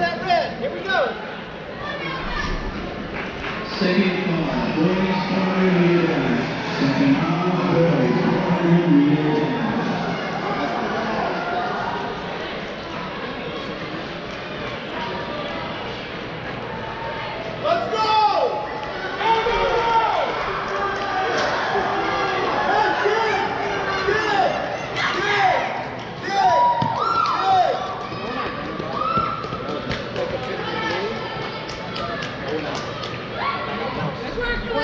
that red. Here we go. Second, boys, sorry, we are. Second,